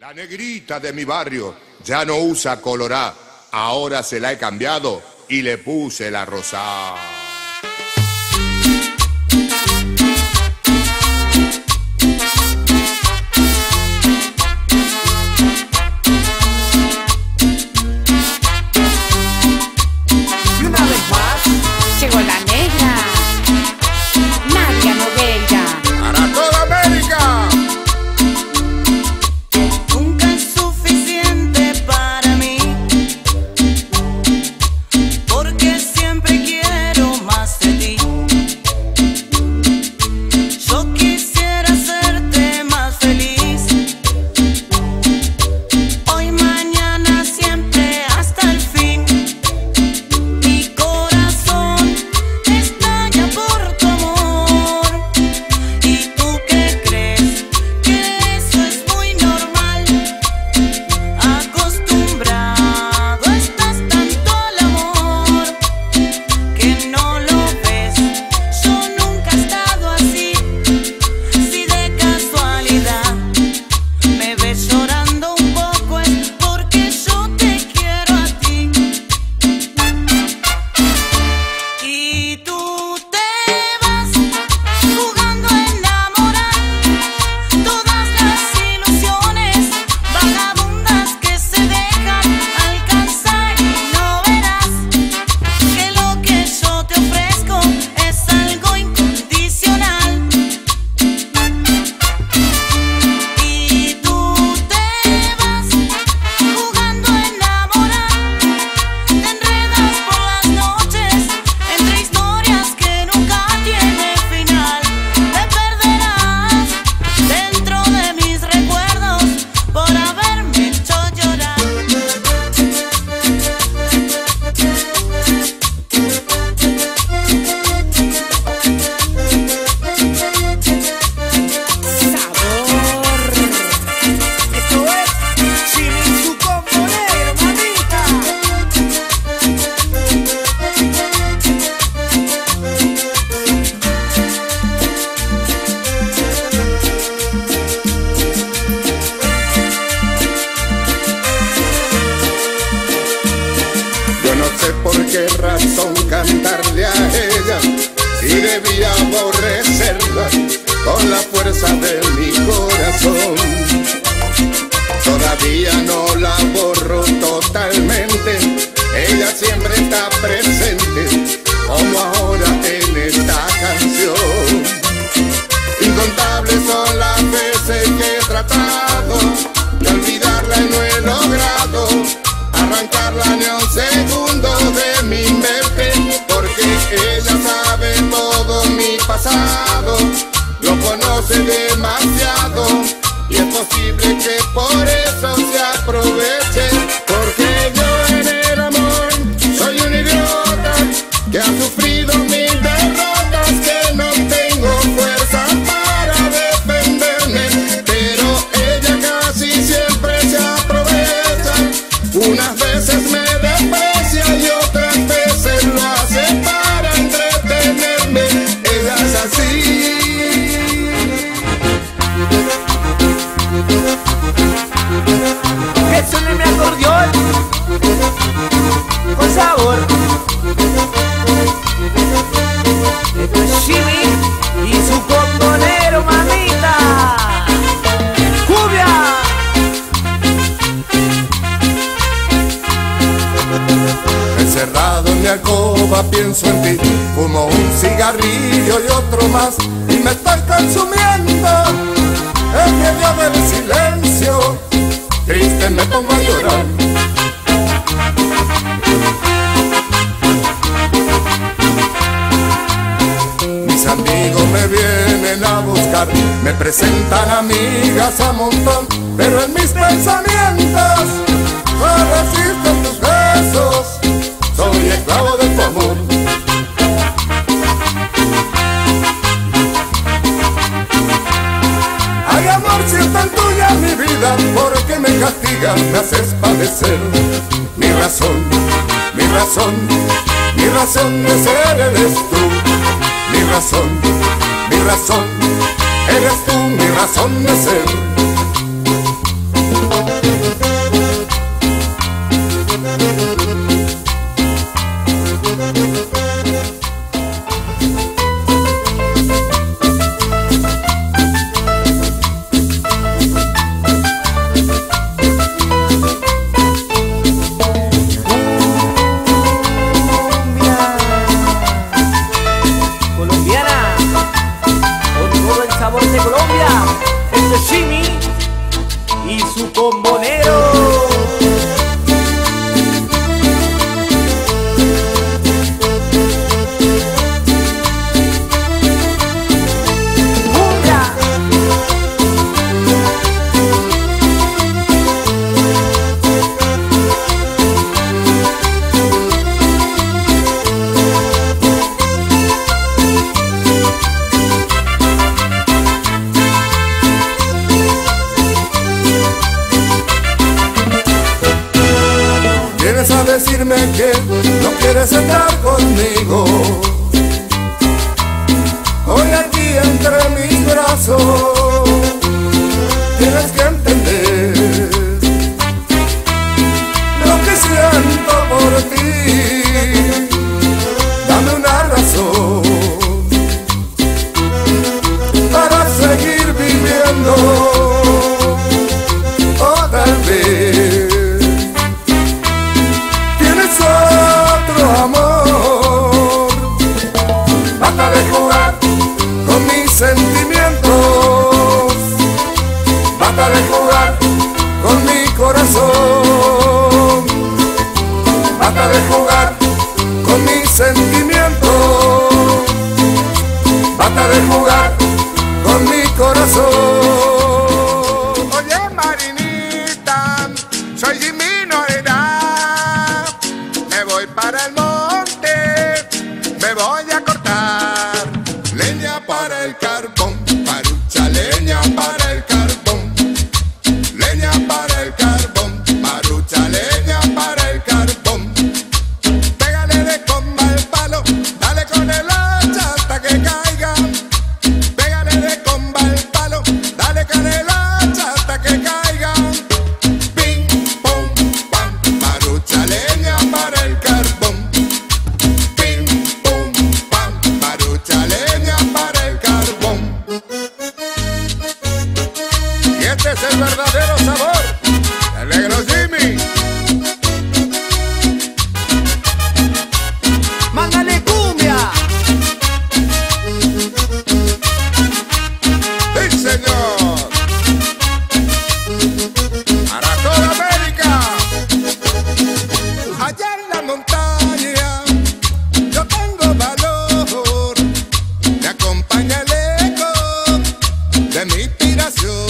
La negrita de mi barrio ya no usa colorá, ahora se la he cambiado y le puse la rosada. pero en mis pensamientos no resisto tus besos, soy esclavo de tu amor. Ay amor, si es tan tuya mi vida, porque me castigas, me haces padecer. Mi razón, mi razón, mi razón de ser eres tú. Mi razón, mi razón eres tú mi razón de ser. De mi inspiración.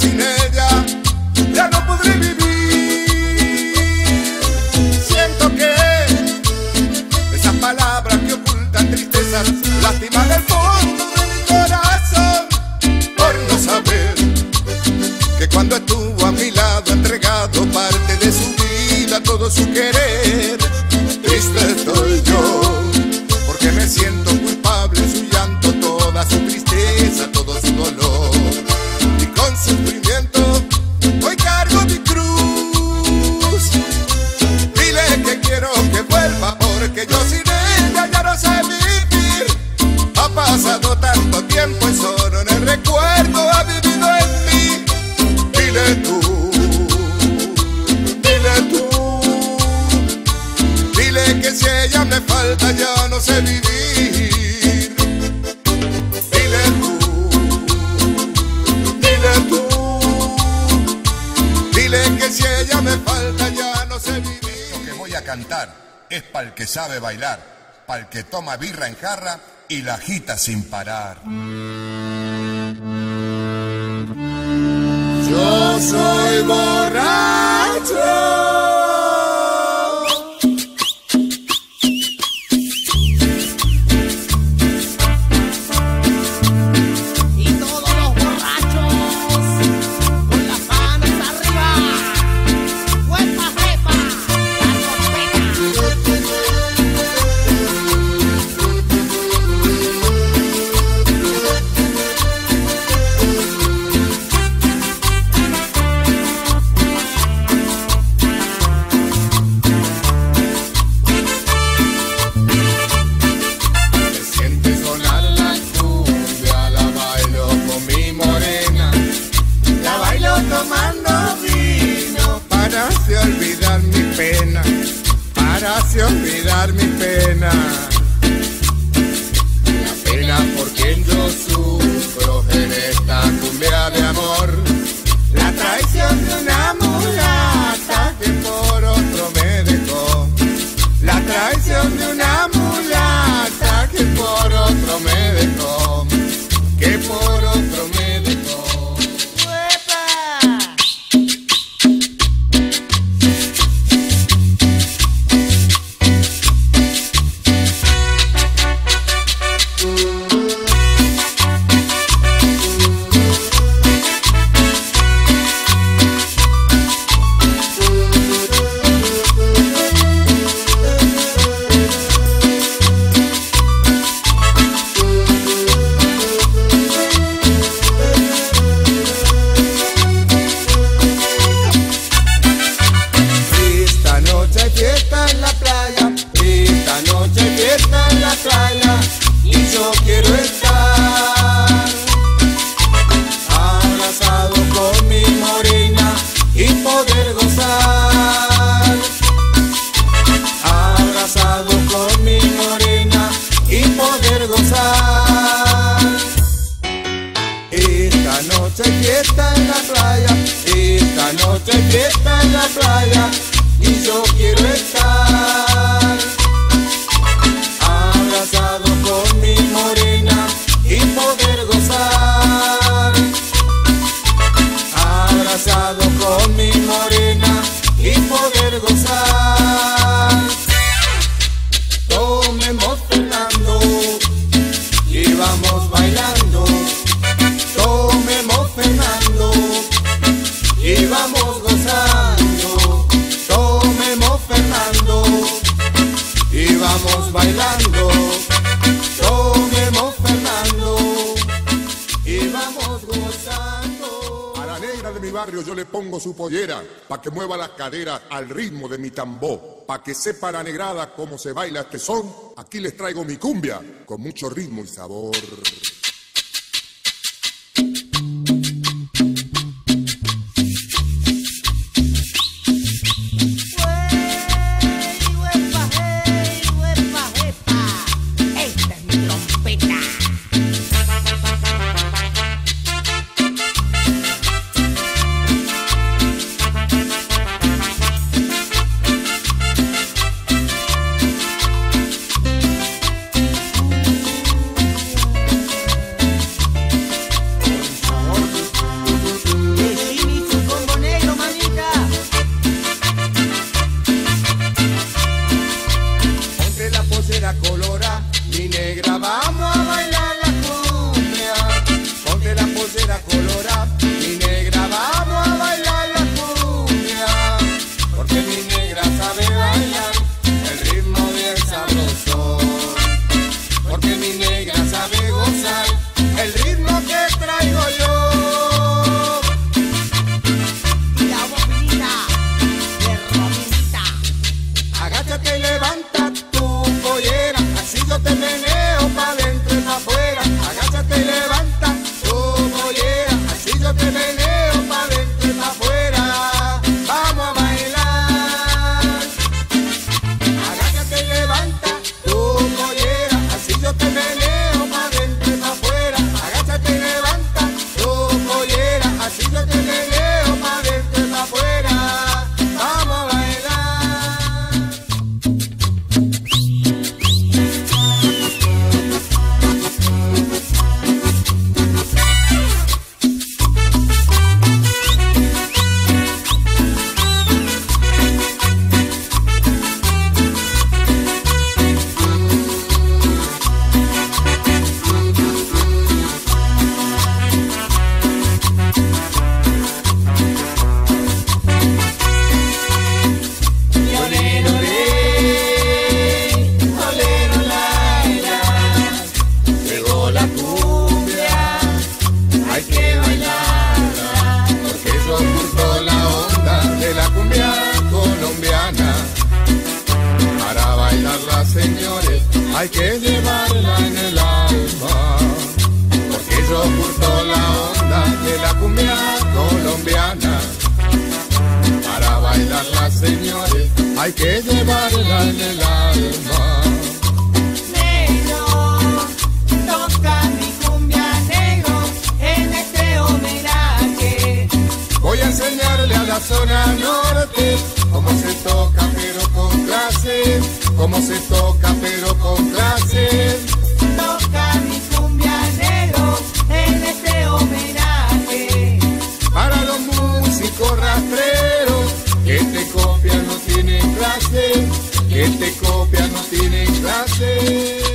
sexiness. sabe bailar, pa'l que toma birra en jarra y la agita sin parar. Yo soy borracho. Esta noche fiesta en la playa y yo quiero estar. pollera, pa' que mueva las caderas al ritmo de mi tambor, pa' que sepa la negrada cómo se baila este son, aquí les traigo mi cumbia, con mucho ritmo y sabor. como se toca pero con clase. Toca mi cumbianero en este homenaje. Para los músicos rastreros que te copian no tienen clase, que te copian no tienen clase.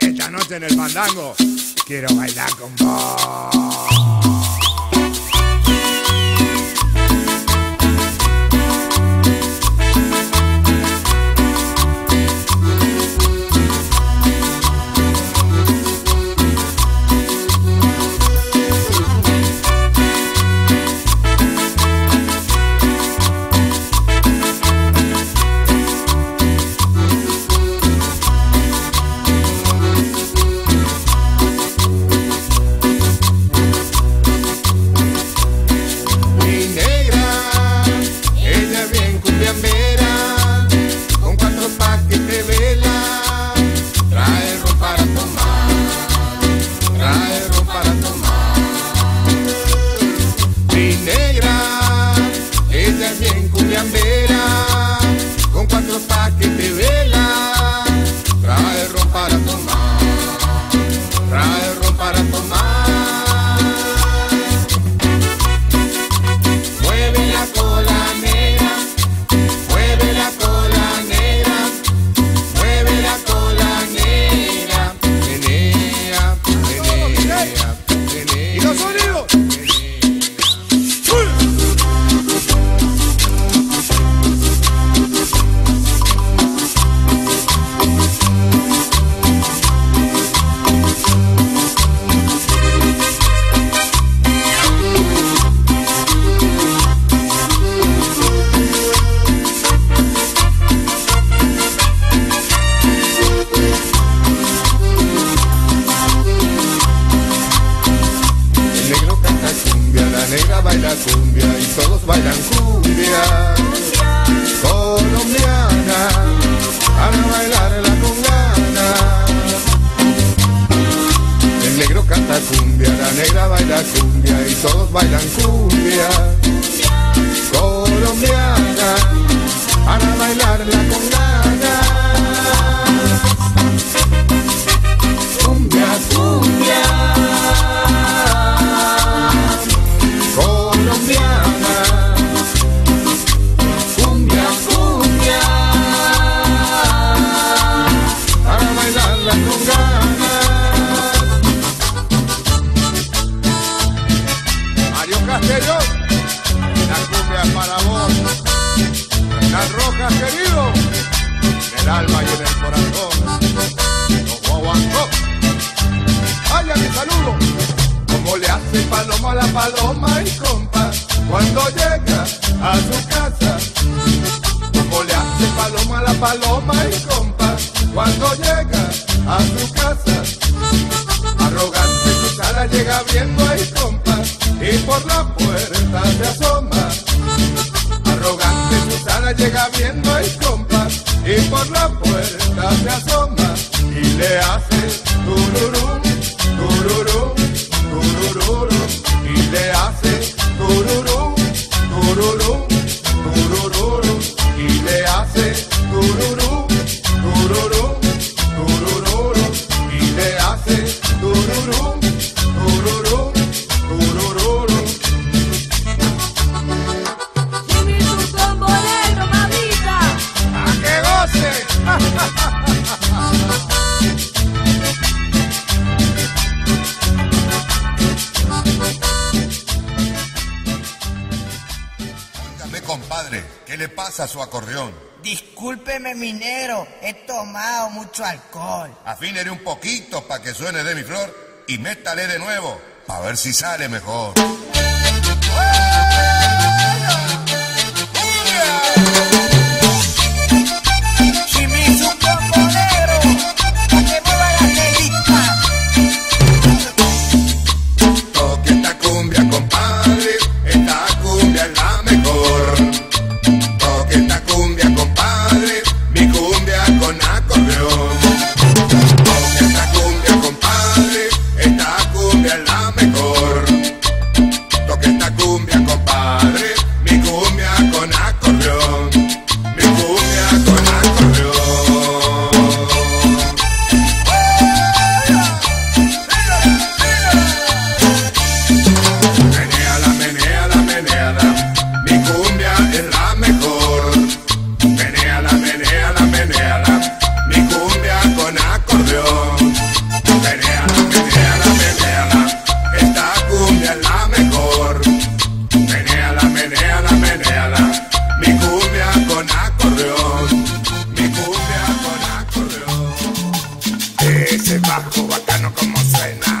Esta noche en el fandango quiero bailar con vos. 外人说。paloma y compas cuando llega a su casa. Arrogante su cara llega viendo a compas y por la puerta se asoma. Arrogante su cara llega viendo a compas y por la puerta se asoma y le hace tururú. su acordeón. Discúlpeme, minero, he tomado mucho alcohol. Afínele un poquito para que suene de mi flor y métale de nuevo, para ver si sale mejor. bueno como suena.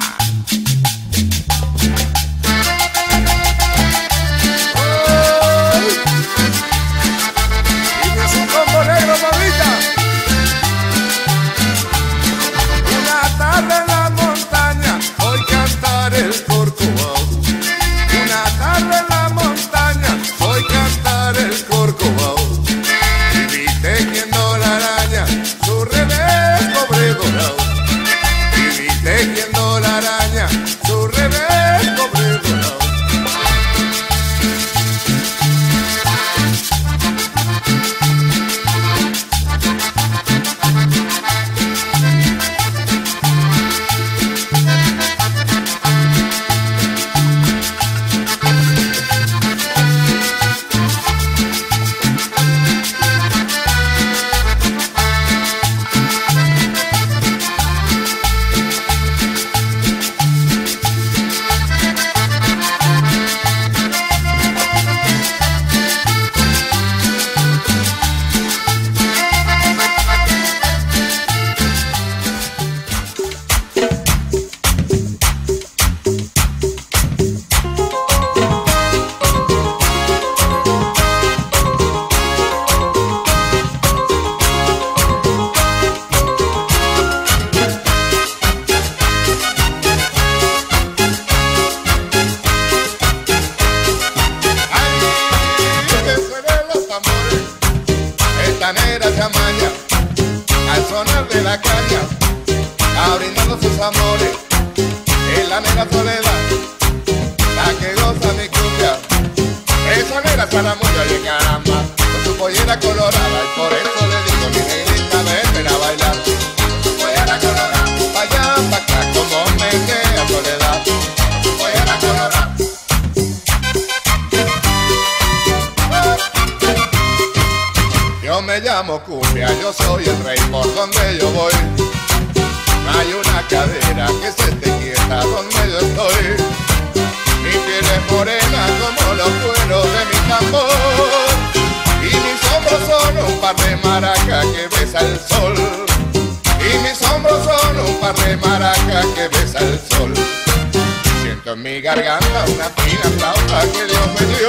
maraca que besa el sol. Y mis hombros son un par de maracas que besa el sol. Siento en mi garganta una fina flauta que Dios me dio.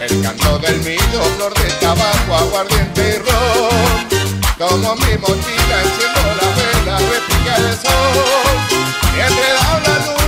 El canto del millo, flor de tabaco, aguardiente y ron. Tomo mi mochila, enciendo la vela, repica el sol. Y enredado la luz.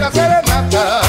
la serenata.